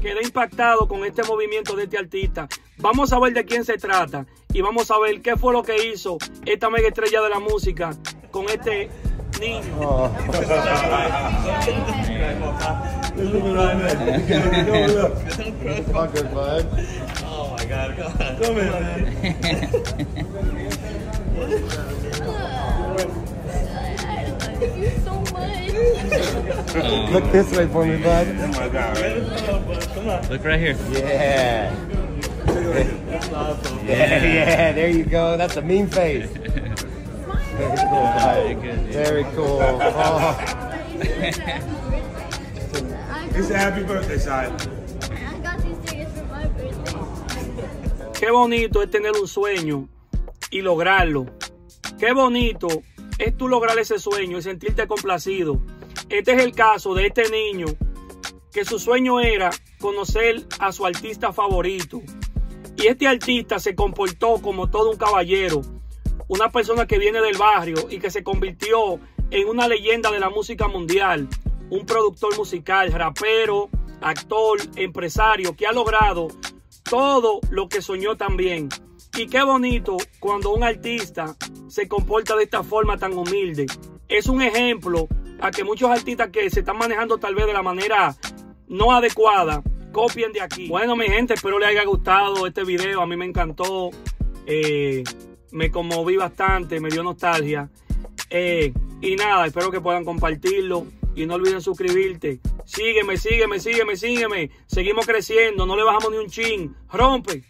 Quedé impactado con este movimiento de este artista. Vamos a ver de quién se trata y vamos a ver qué fue lo que hizo esta mega estrella de la música con este niño. Oh. Fucking bud. Oh my god, come on. Come here, man. Look this way for me, bud. Oh my god, right? Come on. Look right here. Yeah. That's awesome. Yeah, yeah, there you go. That's a mean face. Very cool, Very bud. Very cool. Oh. He said happy birthday, Shia. I got these tickets for my birthday. Qué bonito es tener un sueño y lograrlo. Qué bonito es tú lograr ese sueño y sentirte complacido. Este es el caso de este niño que su sueño era conocer a su artista favorito. Y este artista se comportó como todo un caballero, una persona que viene del barrio y que se convirtió en una leyenda de la música mundial, un productor musical, rapero, actor, empresario que ha logrado todo lo que soñó también. Y qué bonito cuando un artista se comporta de esta forma tan humilde. Es un ejemplo a que muchos artistas que se están manejando tal vez de la manera no adecuada, copien de aquí. Bueno, mi gente, espero les haya gustado este video. A mí me encantó. Eh, me conmoví bastante, me dio nostalgia. Eh, y nada, espero que puedan compartirlo. Y no olviden suscribirte. Sígueme, sígueme, sígueme, sígueme. Seguimos creciendo, no le bajamos ni un chin. Rompe.